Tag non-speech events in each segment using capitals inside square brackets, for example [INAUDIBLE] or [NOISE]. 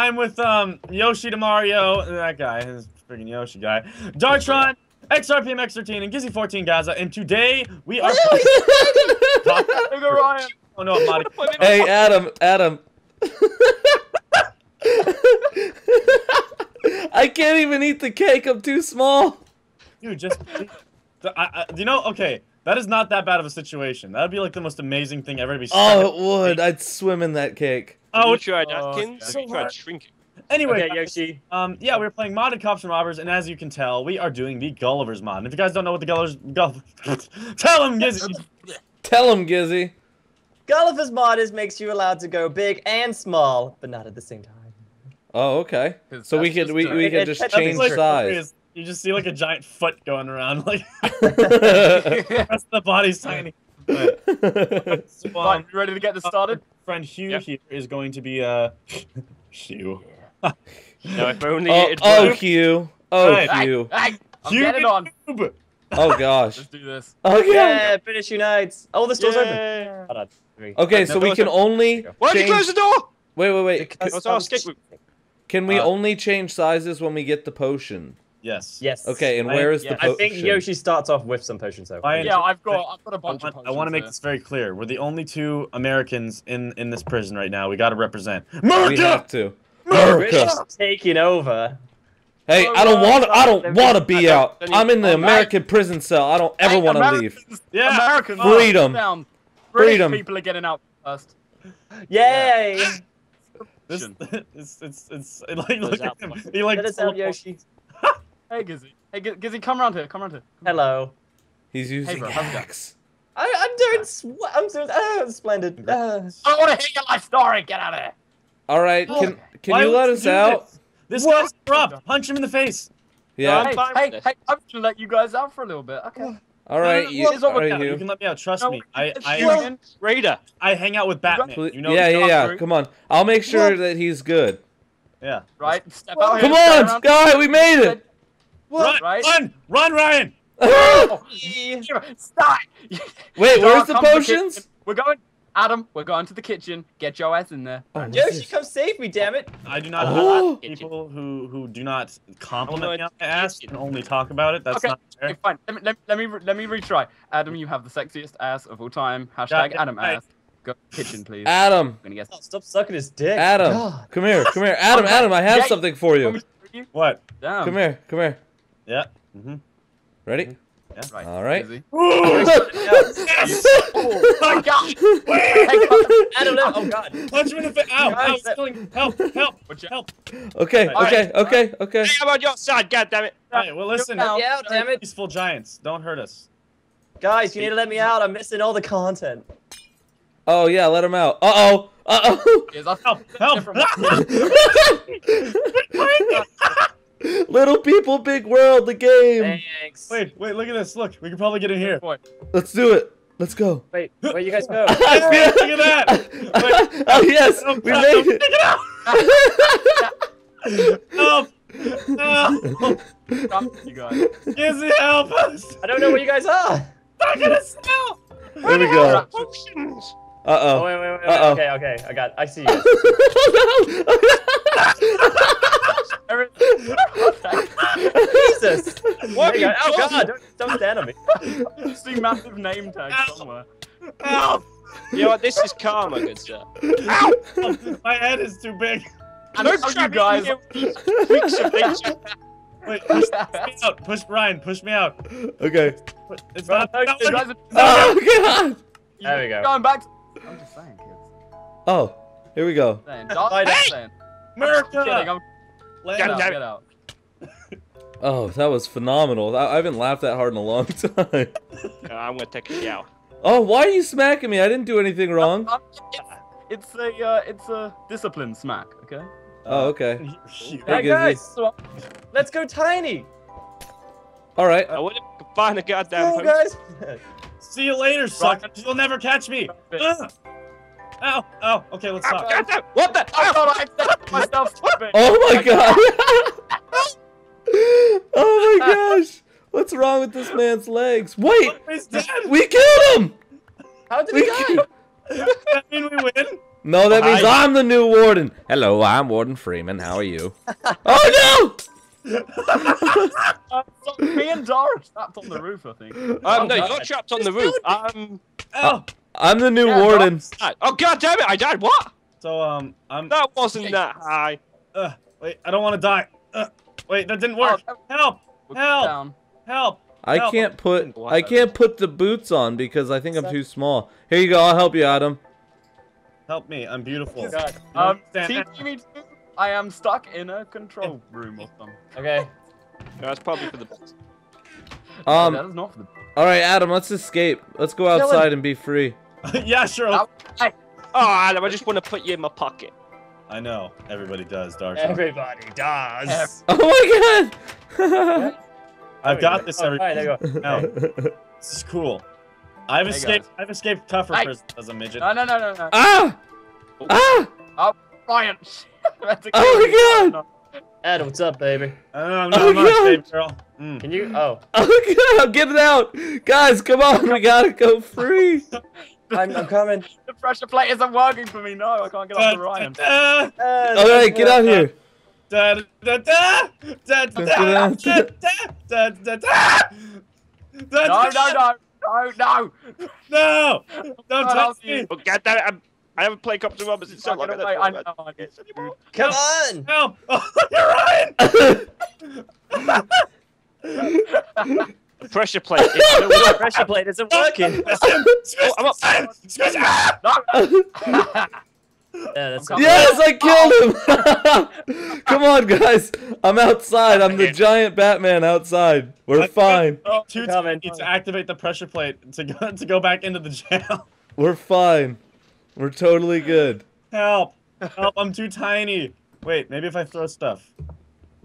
I'm with um Yoshi to Mario, that guy, his freaking Yoshi guy, Dartron, XRPM X13, and Gizzy14 Gaza, and today we are. [LAUGHS] Look Ryan. Oh no, I'm not. Hey, Adam, Adam. I can't even eat the cake. I'm too small. Dude, just. I, I, you know, okay, that is not that bad of a situation. That would be like the most amazing thing ever to be. Oh, stuck it would. I'd swim in that cake. Oh, you it's- tried oh, Atkins? okay. you tried shrinking. Anyway, Okay, Yoshi. um, yeah, we're playing modded cops and robbers, and as you can tell, we are doing the Gulliver's mod. And if you guys don't know what the Gulliver's, Gull [LAUGHS] tell him, Gizzy. Tell him, Gizzy. Gulliver's Modders makes you allowed to go big and small, but not at the same time. Oh, okay. So we could we, we It- could just change Like, size. You just see like a giant foot going around, [LAUGHS] like the [LAUGHS] rest of the body's tiny. But, so, um, you ready to get this started? friend Hugh Yep. here is going to be uh [LAUGHS] Hugh. No, if only oh, it oh. Hugh. Oh, Right. Hugh. Hey, I'm Hugh getting on. Cube. Oh gosh. Let's do this. Okay. Yeah, British unites. Oh, the store's open. Hold on. Okay, so we can only Why'd you change. close the door? Wait, wait, wait. Because What's our some- escape route? Can we Uh, only change sizes when we get the potion? Yes. Yes. Okay, and I- where is yeah, the I potion? think Yoshi starts off with some potions though. I- Yeah, I've got I've got a I bunch want, of I want to make this very clear. We're the only two Americans in in this prison right now. We got to represent We have to. British America. taking over. Hey, Oh, I don't no, want. I don't want to be out. I'm in the American prison cell. I don't ever want to leave. Yeah. American Freedom. Down. Freedom. people are getting out first. Yay! This, [LAUGHS] it's, it's, it's, like, look at him. He like Let us out, teleports- Yoshi. Hey Gizzy. Hey Gi- Gizzy, come around here. Come around here. Hello. He's using bro, how's it going? axe. I, I'm doing. Sw- I'm doing. Oh, splendid. Uh, I want to hear your life story. Get out of here. All right, can can Why you let us out? This, This guy's corrupt. Punch him in the face. Yeah. I'm hey, hey, hey, I'm gonna let you guys out for a little bit. Okay. All right, No, no, no, you, here's what right, gonna. You can let me out. Trust No, me. I, I, you. Raider. I hang out with Batman. You know. yeah, yeah, yeah. through. Come on. I'll make sure that he's good. yeah. Right. Step out. Come stand on, guy, we made it. Run, Right? run, run, Ryan. [LAUGHS] Oh, Stop. Wait, where's the potions? kitchen. We're going. Adam, we're going to the kitchen. Get your ass in there. Oh, what's Yoshi, this? come save me, damn it! I do not. Oh. I- people who who do not compliment Oh, me no, on my ass it's- can only talk about it. That's Okay. not fair. Okay, fine. Let me, let, me- let me let me retry. Adam, you have the sexiest ass of all time. Hashtag Yeah, Adam right. ass. Go kitchen, please. Adam, I'm gonna guess. Oh, stop sucking his dick. Adam, God. come here, come here, Adam, Adam. I have Yeah, something for you. me to show you? What? Damn. Come here, come here. Yeah. Mm-hmm. Ready? Yeah. Right. All right. Izzy. yes! [LAUGHS] Oh my god! [LAUGHS] Adam, oh god. [LAUGHS] Punch him in the face! Ow! Ow! Guys, It's killing! Help! Help! Watch out. Help! Okay, All okay, okay, okay. Hey, I'm on your side, goddammit. All right. Well, listen. Get out. Yeah, damn it. Peaceful giants. Don't hurt us. Guys, you need to let me out. I'm missing all the content. Oh yeah, let him out. Uh oh. Uh oh. Yes, I'll- Help! Help! Different [LAUGHS] Little people, big world, the game. Thanks. wait! Wait! Look at this! Look! We can probably get in here. Let's do it. Let's go. Wait, where you guys [LAUGHS] go? Look at that! [LAUGHS] oh yes, Help! we made it. it out! Help! Help! Stop, you guys. Gizzy, help us! I don't know where you guys are. Look at us now! There we go. Potions. Uh Oh, oh. wait, wait, wait, wait. Uh-oh. Okay, okay. I got. I see you. Guys. Every- Jesus. What There you have go. you Oh god! Don't, don't stand on me. I see massive name tag Ow. somewhere. Help! You know what? This is karma, good sir. Ow! My head is too big. And Don't you guys. in these freaks of nature. Wait, push me out. Push Ryan. Push me out. okay. It's Ryan, not. don't- You no, Oh god. There we go. Going back. To... I'm just saying, kids. Oh, here we go. Saying. Don't Bye, just Dad. I'm. America. I'm Land get God out. damn it. Get out. [LAUGHS] Oh, that was phenomenal. I I haven't laughed that hard in a long [LAUGHS] time. Uh, I'm gonna take a shower. Oh, why are you smacking me? I didn't do anything wrong. It's, [LAUGHS] it's a uh, it's a discipline smack. Okay. Oh, okay. Shoot. Hey, Hey guys, so- let's go tiny. All right. I wouldn't find a goddamn Go, guys. See you later, sucker. You'll never catch me. Ugh. Ow. Ow. Okay, let's Oh, stop. goddamn- What the? I thought myself stupid. Oh my god. [LAUGHS] oh my gosh. What's wrong with this man's legs? Wait, we killed him. How did We he die? that mean we win? No, that means Hi. I'm the new warden. Hello, I'm Warden Freeman. How are you? [LAUGHS] oh Uh, so me and Dara trapped on the roof, I think. Um, Oh, no, God. you're trapped on the roof. Um, Oh! I'm the new Yeah, warden. ah, oh god damn it, I died. What? So um, I'm. That wasn't that high. Uh, wait, I don't want to die. Uh, wait, that didn't work. Oh, Help! Help! Down. Help! I Help. can't put I can't put the boots on because I think I'm too small. Here you go. I'll help you, Adam. Help me! I'm beautiful. God. Um, teach me to. I am stuck in a control room or them. Okay. That's probably for the best. Um. that is not for the. All right, Adam. Let's escape. Let's go outside and be free. [LAUGHS] yeah, sure. Ow. Hey, Oh, Adam, I just want to put you in my pocket. I know. Everybody does, Dark. Everybody does. [LAUGHS] Oh my god! [LAUGHS] I've got this. Oh, Every. Alright, there you go. No, [LAUGHS] this is cool. I've Hey, escaped. guys. I've escaped tougher Hey. prisons as a midget. no, no, no, no, no. ah! Ah! Ryan. That's Oh my god. Adam, what's up, baby? Uh, not Oh, much, God. baby girl. Mm. Can you? Oh, Oh god! Get it out, guys! Come on, we gotta go free. I'm, I'm coming. [LAUGHS] The pressure plate isn't working for me. No, I can't get off the Ryan. Da, Uh, All right, get out here. da, da, da, da, da, da, da, da, da, da, da. No, no, no, no, no. No! Don't touch me! Oh, god damn it, I'm, I haven't played Cops and Robbers in so long. Fucking I away. don't I know know. I this anymore. Come on. Help! [LAUGHS] Oh, you're Ryan! [LAUGHS] The pressure plate. is The no pressure plate isn't working. [LAUGHS] Oh, I'm up. Squish him! Ah! Yeah, that's coming. yes, I killed him. [LAUGHS] Come on, guys. I'm outside. I'm the giant Batman outside. We're fine. Two Coming. to activate the pressure plate to go to go back into the jail. We're fine. We're totally good. Help! Help! I'm too tiny. Wait, maybe if I throw stuff.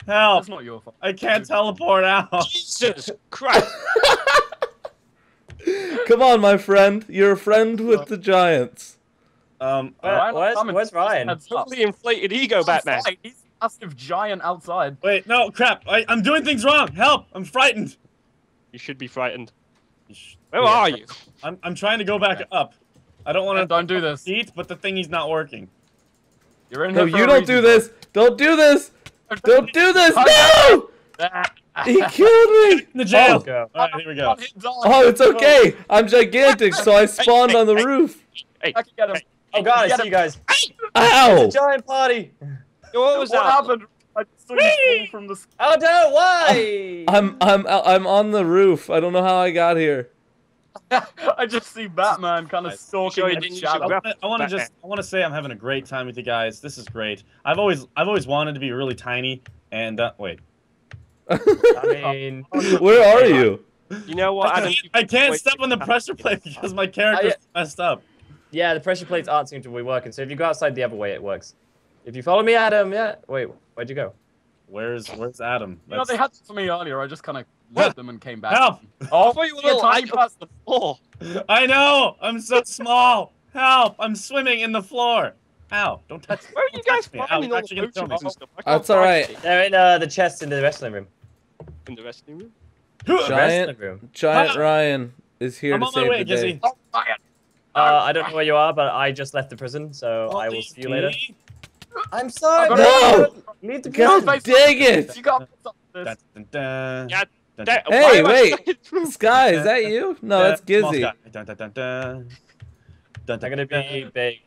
Help! That's not your fault. I can't teleport out. Jesus Christ. [LAUGHS] Come on, my friend. You're a friend with the giants. Um, Where- Ryan, where's- coming. where's Ryan? Heads up. Totally inflated ego, Batman. Outside. He's a massive giant outside. wait, no, crap! I, I'm doing things wrong. Help! I'm frightened. You should be frightened. Where Yeah. are you? I'm I'm trying to go back up. I don't want to Don't do this. eat, but the thingy's not working. You're in No, here for you don't reason, do this. Don't do this. Bro. Don't do this. No! He killed me. [LAUGHS] In the jail. Go. All right, here we go. Can't hit Don. Oh, it's okay. I'm gigantic, so I spawned on the roof. Hey, I can get him. Oh god, I see him. you guys. Ow! It's a giant party. what was What that? happened? I just saw you from the sky. Oh no, why? I'm I'm I'm on the roof. I don't know how I got here. [LAUGHS] I just see Batman kind of Nice. stalking Sure in the didn't use your shadow. graph- I want to just I want to say I'm having a great time with you guys. This is great. I've always I've always wanted to be really tiny and uh, wait. [LAUGHS] I mean, Where are you? You know what, I Adam? can't, I can't step on the pressure plate because my character's messed up. yeah, the pressure plates aren't seem to be working. So if you go outside the other way, it works. If you follow me, Adam, yeah. Wait, where'd you go? Where's where's Adam? You know, they had this for me earlier. I just kind of What? left them and came back. Help! I Oh, thought you were a little tiny past the floor. I know. I'm so small. Help! I'm swimming in the floor. Ow! Don't touch me. Where are you guys touch me. Ow, finding all actually the gonna kill me. potions and stuff? I can't That's all find right. it They're in uh, the chest in the wrestling room. In the wrestling room. Giant- wrestling room. Giant Ah. Ryan is here I'm to on my save way, the day. Gizzy. oh, Ryan. Uh, I don't know where you are, but I just left the prison, so Don't I will see you later. me. I'm sorry. I'm gonna- man. Leave God dang it! You got this. Dun, dun, dun. Yeah, Dun, That- Hey, why wait. stuck in the room? Sky, is that you? No, that's Gizzy. sky. Dun, dun, dun, dun. Dun, I'm dun, gonna dun. be big.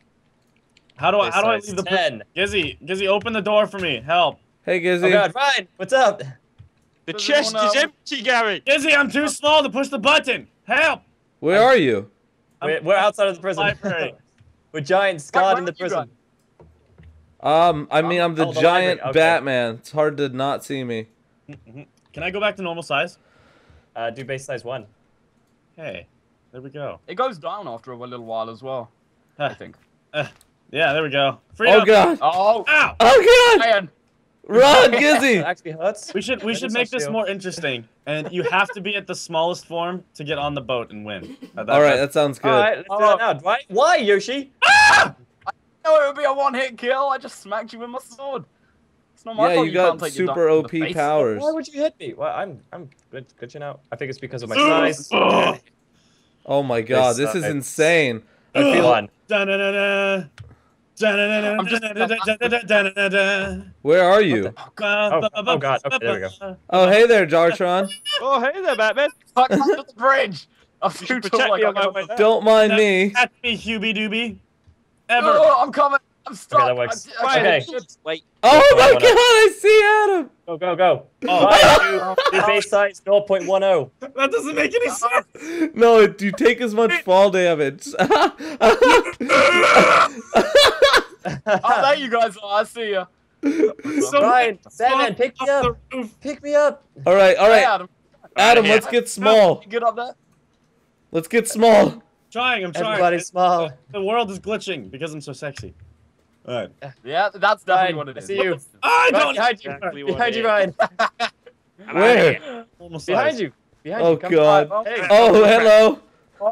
How do I how do I leave the ten. Gizzy? Gizzy, open the door for me. Help! Hey, Gizzy. Oh Gizzy. god, Ryan, what's up? The Does chest anyone, is empty, Gary. Gizzy, I'm too small to push the button. Help! Where are you? We're, we're outside of the prison. Library. [LAUGHS] we're giant Scott in the where are prison. Um, I mean, I'm the Oh, the giant okay. Batman. It's hard to not see me. [LAUGHS] Can I go back to normal size? Uh, do base size one. Hey, there we go. It goes down after a little while as well. I Huh. think. Yeah, there we go. Freedom. Oh god! Oh, Ow! Oh god! Ryan. Run, [LAUGHS] It Gizzy! actually hurts. We should we should make this chill. more interesting, and you have to be at the smallest form to get on the boat and win. Uh, All right, that- that sounds good. All right, let's do Oh. it now. Why? Why, Yoshi? No, it would be a one-hit kill. I just smacked you with my sword. It's not my Yeah, fault you can't got take super OP in the face. powers. Why would you hit me? Well, I'm I'm good, glitching out. I think it's because of my size. [LAUGHS] Oh, oh my god, this is sucks. insane. I Ugh. feel just- Where are you? Oh, oh God. Okay, there we go. Oh, hey there, Dartron. [LAUGHS] Oh, hey there, Batman. Fuck up the bridge. I'm should too protect tall. I me on my way up the- there. Don't mind me. That's me, Hubie Doobie. Ever. Oh, I'm coming. I'm stuck. Okay, that works. I- I- Okay. Wait. Oh my Wait, god, I see Adam. Go, go, go. Oh. Ryan, do, do base size 0.10. That doesn't make any ah. sense. No, it- you take as much fall damage. [LAUGHS] Oh, there you guys are. I see you. So Ryan, Batman, [LAUGHS] pick me up. Pick me up. all right, all Hey, Adam. Adam, Yeah. let's get small. You get up there. Let's get small. Trying, I'm trying. Everybody's small. The world is glitching because I'm so sexy. Alright. Yeah, that's definitely Ryan, what it I see you. I Right don't behind you. Exactly what Behind you. Ryan. [LAUGHS] Where? Almost Behind size. you. Behind Oh you. Come god. on. Hey. Oh, hello.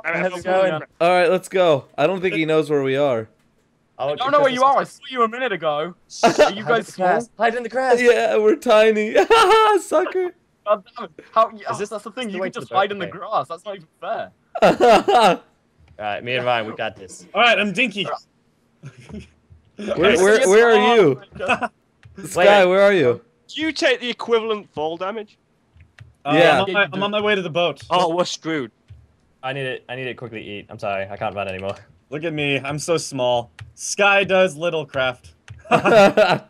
How's it going? All right, let's go. I don't think he knows where we are. Oh, I don't know where you are. I saw you a minute ago. [LAUGHS] Are you guys small? Hide in the grass. Yeah, we're tiny. [LAUGHS] Sucker. God damn it. How, yeah, Is this- that's the thing. You can just hide in the grass. That's not even fair. Where, Alright, me and Ryan, we got this. Alright, I'm Dinky. [LAUGHS] where, where where are you? [LAUGHS] Sky, where are you? Do you take the equivalent fall damage? Uh, Yeah. I'm on, my, I'm on my way to the boat. Oh, we're screwed. I need it. I need it quickly eat. I'm sorry. I can't run anymore. Look at me. I'm so small. Sky does little craft. [LAUGHS] I'm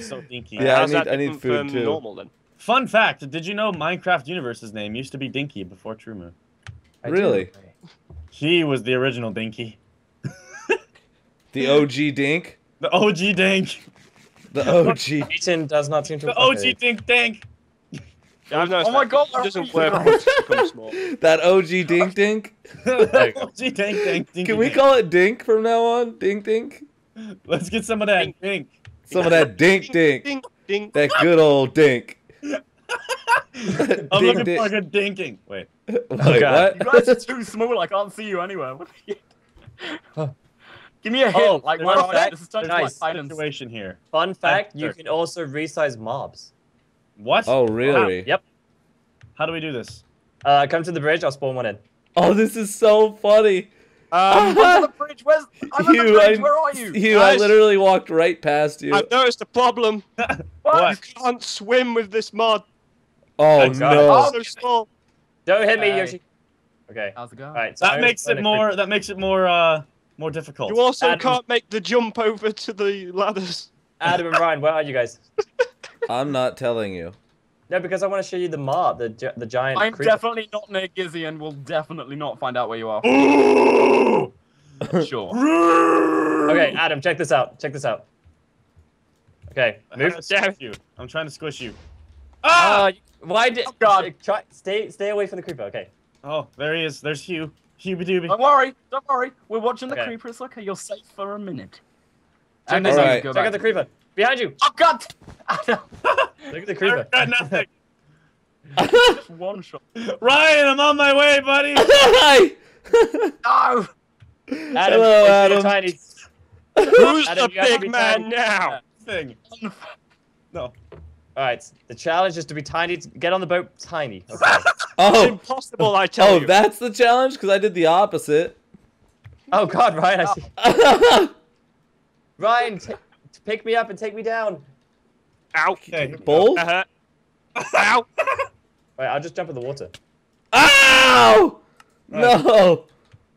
so dinky. Yeah, I need- I need food, from too. normal then? Fun fact: Did you know Minecraft Universe's name used to be Dinky before True Moon? I do. Really? He was the original Dinky. [LAUGHS] the OG Dink. The OG Dink. The [LAUGHS] OG. Ethan does not seem to. The okay. OG Dink Dink. Yeah, I've Oh my. God, It doesn't where work are [LAUGHS] you? once it becomes small. That OG Dink Dink. OG Dink Dink. Dinky Can we Dink. call it Dink from now on? Dink Dink. Let's get some of that Dink. Dink. Some of that Dink Dink. Ding, ding. That good old Dink. I'm Dink looking Dink. for a good dinking. Wait. [LAUGHS] Wait, God. You what? guys are too small. I can't see you anywhere. What are you- Give me a hint. Oh, like, there's where no are you? fact. This is totally Nice. like hide Situation here. Fun fact: you sure. can also resize mobs. What? Oh, really? Yep. How do we do this? Uh, come to the bridge. I'll spawn one in. Oh, this is so funny. Um, I'm on the [LAUGHS] bridge. Where's? I'm on the Hugh, bridge. I- Where are you? Hugh, I Guys. literally walked right past you. I've noticed a problem. [LAUGHS] What? You can't swim with this mod. Oh, Thank God. no. It's so small. Don't hit me, Hey. Yoshi. Okay. How's it going? All right. So That I'm makes gonna it creep- more. That makes it more. Uh, more difficult. You also Adam. can't make the jump over to the ladders. Adam and Ryan, where are you guys? [LAUGHS] I'm not telling you. No, because I want to show you the mob, the gi- the giant. I'm creeper. definitely not near Gizzy and will definitely not find out where you are. [GASPS] sure. [LAUGHS] Okay, Adam, check this out. Check this out. Okay, move. trying you. I'm trying to squish you. Ah! Uh, why did? Oh, God. Try, stay, stay away from the creeper. Okay. Oh, there he is. There's Hugh. Hubie Doobie. Don't worry. Don't worry. We're watching the Okay. creeper. It's okay. You're safe for a minute. Check And this then out. Check out the creeper. Behind you. Oh God! [LAUGHS] Look at the creeper. Got nothing. just [LAUGHS] one shot. Ryan, I'm on my way, buddy. [LAUGHS] Hi. No! Adam, Hello, Adam. Tiny. Who's Adam, the you have to be big man tiny. now? Thing. No. All right. The challenge is to be tiny. To get on the boat, tiny. Okay. [LAUGHS] It's Oh, impossible, I tell oh, you. that's the challenge because I did the opposite. oh God, Ryan, I see. [LAUGHS] Ryan, t- pick me up and take me down. Ow. Okay. Bull? That hurt. [LAUGHS] Ow. Wait, I'll just jump in the water. Ow! No.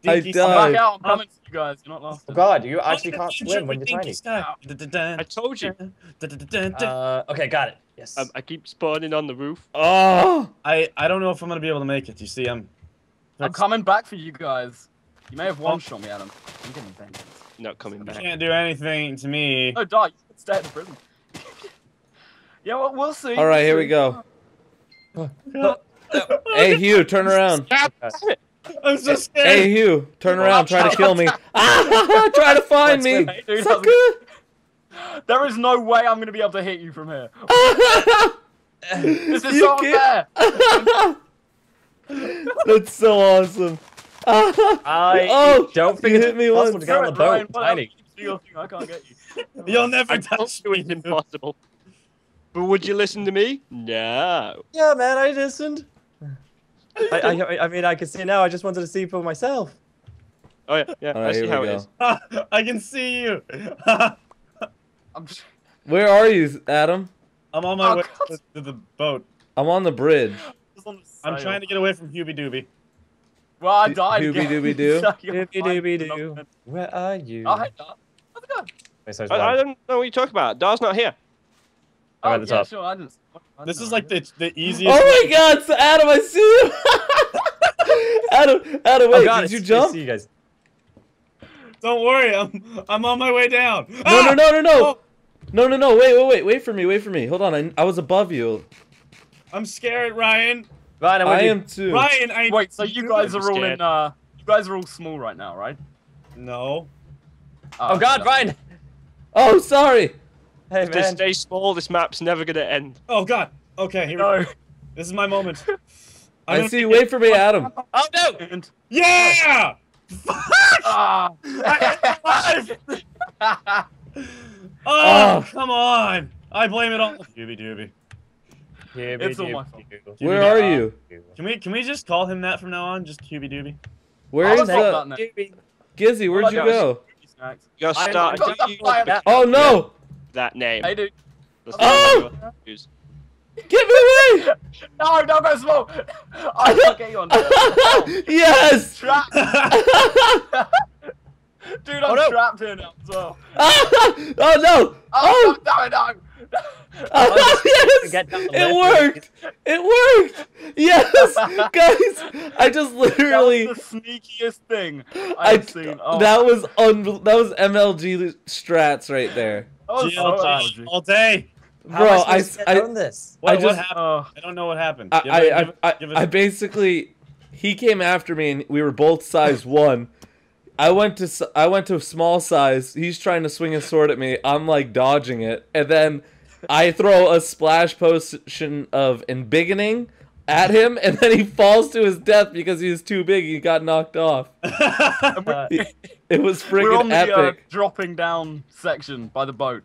I Dinky died. I'm back out. I'm coming to you guys. You're not Oh lost. God, you actually Oh, can't swim when you're tiny. I told you. Uh, okay, got it. Yes. Um, I keep spawning on the roof. Oh. I I don't know if I'm gonna be able to make it. You see, I'm. I'm coming back for you guys. You may have one shot me, Adam. I'm getting vengeance. Not coming You back. You can't do anything to me. No, die. You can stay in the prison. [LAUGHS] yeah, well, we'll see. All right, here we go. [LAUGHS] Hey, Hugh, turn around. Damn it. [LAUGHS] I'm so scared. Hey, Hugh, turn around. Try to kill me. Ah, try to find me. Hey, dude, Sucker. There is no way I'm gonna be able to hit you from here. This is [LAUGHS] You so unfair. [LAUGHS] That's so awesome. I [LAUGHS] Oh, don't think you hit me once. to get on the boat. Ryan. Tiny. You do your thing, I can't get you. You'll never I touch me. it's impossible. But would you listen to me? No. Yeah, man, I listened. I, I, I mean, I can see now. I just wanted to see for myself. Oh yeah, yeah. All I see how we it go. is. I can see you. I'm just, Where are you, Adam? I'm on my Oh, way to, to the boat. I'm on the bridge. on the I'm trying to get away from Hubie Doobie. Well, I died. doobie again. doobie [LAUGHS] doo? So you're Doobie fine. doo. Where are you? Oh, hey, Dad. How's it going? Wait, so I, I don't know what you're talking about. Dar's not here. I'm Oh, at the yeah, top. sure. I didn't. I This didn't is like the the [LAUGHS] easiest. Oh my God, so Adam, I see you. [LAUGHS] Adam, Adam, Oh god, did it's- you it's jump? you guys. Don't worry, I'm I'm on my way down. No, Ah! no, no, no, no. Oh, No, no, no. Wait, wait, wait. Wait for me. Wait for me. Hold on. I, I was above you. I'm scared, Ryan. Ryan, I'm I you. am too. Ryan, I Wait, so you guys I'm are all in. Uh, you guys are all small right now, right? No. Oh god, no. Ryan! Oh, sorry. Hey Just man. stay small. This map's never gonna end. Oh God. Okay, here we No. go. This is my moment. I'm [LAUGHS] I see you. Wait for me, Adam. Oh no! And- Yeah. [LAUGHS] Ah. [LAUGHS] Oh, Oh. come on. I blame it on Doobie Doobie. It's all my fault. Where are you? Can we can we just call him that from now on? Just Hubie Doobie. Where is I'll the that now. Gizzy? Where'd you Oh go? You gotta start I got using the- Oh no! that name. Hey, dude. That's Oh! what you gotta use. Get me away! [LAUGHS] No, don't go small. I [LAUGHS] can't get you on. yes! [LAUGHS] Trapped. Dude, I'm Oh, no. trapped here now as well. [LAUGHS] oh no! Oh, Oh! no, no, no. [LAUGHS] Oh, yes! Get down the It worked! It worked! Yes! [LAUGHS] Guys, I just literally That was the sneakiest thing I, I've seen. Uh, oh, that was un that was MLG strats right there. that was so GLG all day. How Bro, am I, supposed to I, on this? What, I what just- happened? Oh, I don't know what happened. I, Give I, it- I, give it- I, give us- I basically he came after me and we were both size one. I went to I went to small size. He's trying to swing his sword at me. I'm like dodging it, and then I throw a splash potion of embiggening at him, and then he falls to his death because he was too big. He got knocked off. [LAUGHS] It was freaking we're on freaking the uh, dropping down section by the boat.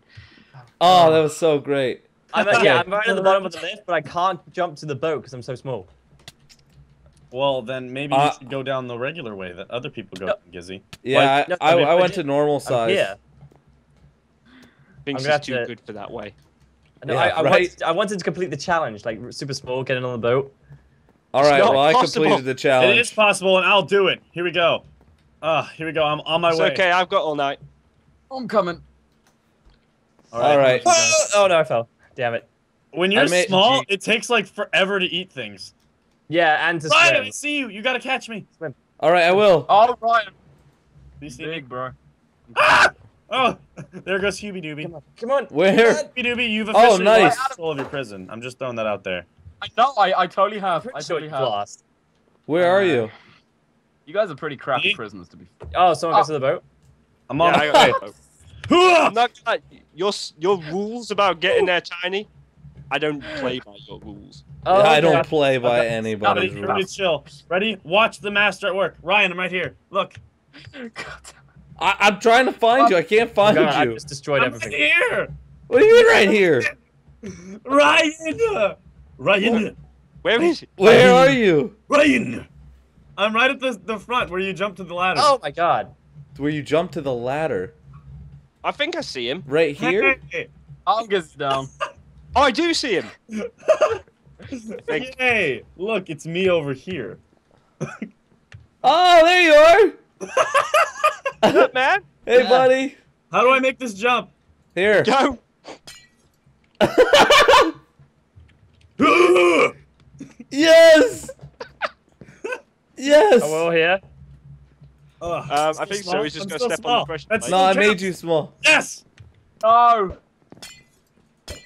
Oh, that was so great. I'm at, yeah, I'm right at the bottom of the lift, but I can't jump to the boat because I'm so small. Well, then maybe Uh, you should go down the regular way that other people go, No. Gizzy. Yeah, no, I, I mean, I, I I went to normal size. Yeah. Thinks gonna too to- good for that way. No, Yeah, I, I, right. wanted, I wanted to complete the challenge, like super small, getting on the boat. All right, not well I completed the challenge. It is possible, and I'll do it. Here we go. Ah, here we go. I'm on my It's way. okay. I've got all night. I'm coming. All right. Oh, [LAUGHS] oh no, I fell. Damn it. When you're made- small, it takes like forever to eat things. Yeah, and to Ryan, swim. I see you. You gotta catch me. All right, I will. All right. Ryan. Do you see me? Big, bro. Ah! Oh, [LAUGHS] there goes Hubie Doobie. Come on, come on. Where? Hubie Doobie, you've Oh, officially nice. lost control of your prison. I'm just throwing that out there. I know, I, I totally have. I totally have. lost. Where are Uh, you? You guys are pretty crappy Me? prisoners to be. Oh, someone Oh. got to the boat. I'm Yeah, on. I got it. [LAUGHS] I'm not gonna, your your rules about getting there tiny. I don't play by your rules. Oh, Yeah, I don't okay. play by Okay. anybody's Everybody, everybody rules. chill. Ready? Watch the master at work. Ryan, I'm right here. Look. God I, I'm trying to find you. I can't find God, I you. just destroyed I'm right everything. here. What do you mean right here? Ryan. Ryan. Where is it? Where are you? Ryan. I'm right at the the front where you jump to the ladder. Oh my god. Where you jump to the ladder? I think I see him. Right here? Hey. I'll get down. [LAUGHS] Oh, I do see him. [LAUGHS] Yay! Look, it's me over here. [LAUGHS] Oh, there you are. Look, man. [LAUGHS] Hey, Yeah. buddy. How do I make this jump? Here. Go. yes. Yes. Are we all here? Ugh, Um, I'm I think so. small. He's just I'm gonna so step on the small. pressure That's plate. No, I made you small. Yes! No!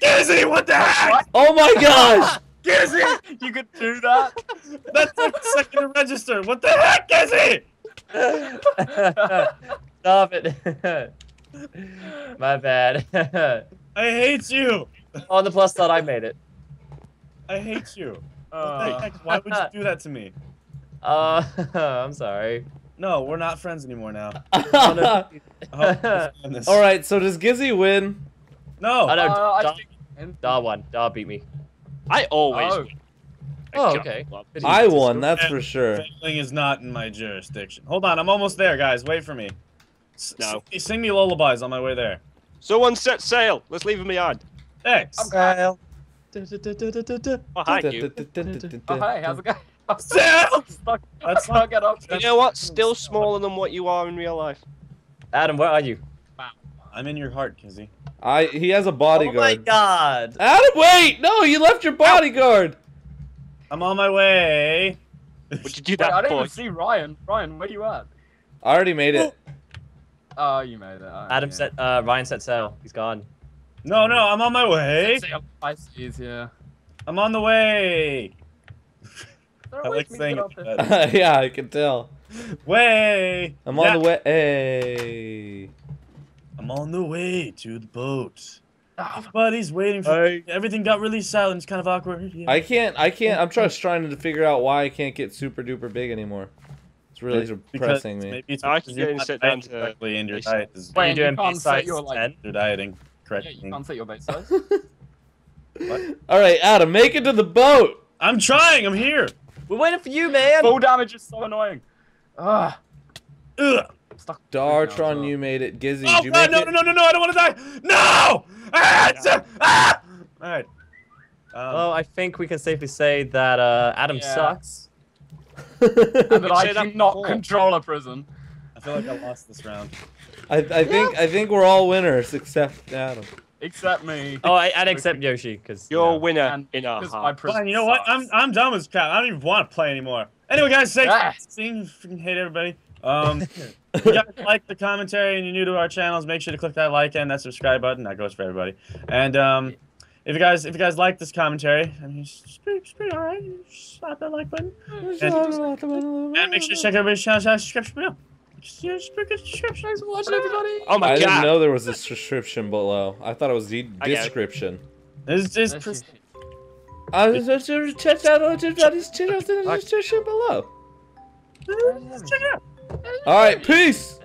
Gizzy, what the heck? Oh my [LAUGHS] gosh. Gizzy! You could do that? That took a second to register. What the heck, Gizzy? [LAUGHS] Stop it. [LAUGHS] My bad. I hate you. On the plus side, I made it. I hate you. Uh, heck? Why would you do that to me? Uh, I'm sorry. No, we're not friends anymore now. All I hope you understand this. right, so does Gizzy win? No. I know. uh, I Dar, think- Dar won. Dar beat me. I always Oh. win. Oh, okay. love. Did he I won, go- that's for sure. Failing is not in my jurisdiction. Hold on, I'm almost there, guys. Wait for me. S- No. sing me lullabies on my way there. Someone set sail. Let's leave him behind. Thanks. Sail. Oh, hi, you. Oh, hey, how's it going? I'm [LAUGHS] Sail! [LAUGHS] stuck. That's I can't get up. You know what? Still smaller than what you are in real life. Adam, where are you? I'm in your heart, Gizzy. I he has a bodyguard. Oh my god! Adam, wait! No, you left your bodyguard. I'm on my way. Would you do Wait, that I didn't for? even see Ryan. Ryan, where are you at? I already made it. Oh, you made it. alright, Adam yeah. set. Uh, Ryan set sail. He's gone. No, no, I'm on my way. I see. Yeah. I'm on the way. Is there a I way like for me to saying it. up there? better. yeah, I can tell. Way. I'm on Yeah, the way. Hey. I'm on the way to the boat. Ah, Everybody's waiting for. Everything got really silent. It's kind of awkward. Yeah. I can't. I can't. I'm just trying to figure out why I can't get super duper big anymore. It's really because depressing me. maybe it's I can you're get not sit down to correctly and your basic. diet is Are Wait, you you doing can't base set size your, like- 10? you're dieting Yeah, correctly. you can't set your base [LAUGHS] size. All right, Adam, make it to the boat. I'm trying. I'm here. We're waiting for you, man. Full damage is so annoying. Ah, Ugh. I'm stuck. Dartron, you made it. Gizzy, Oh did you God! make No, it? no, no, no, no! I don't want to die. No! Ah, it's ah! All right. Um, Well, I think we can safely say that uh, Adam Yeah. sucks. [LAUGHS] And that I say that cannot before. control a prison. I feel like I lost this round. I, I think I think we're all winners except Adam. Except me. Oh, I, and except Yoshi, because You're a winner And in our because my heart. prison Fine. You know what? I'm. I'm done with this crap. I don't even want to play anymore. Anyway, guys, say Ah. seeing freaking hate everybody. Um, [LAUGHS] if you guys like the commentary and you're new to our channels, make sure to click that like and that subscribe button. That goes for everybody. And um, if you guys if you guys like this commentary, I mean, it's, it's pretty, it's pretty alright. Just slap that like button. And make sure to check everybody's channel, channel subscription below. Just click the subscription. For watching, everybody. Oh my I didn't know there was a description below. I thought it was the I get it. description. This is That's Chris. just- I was just check out everybody's channels in the description below. Check it out. All right, peace.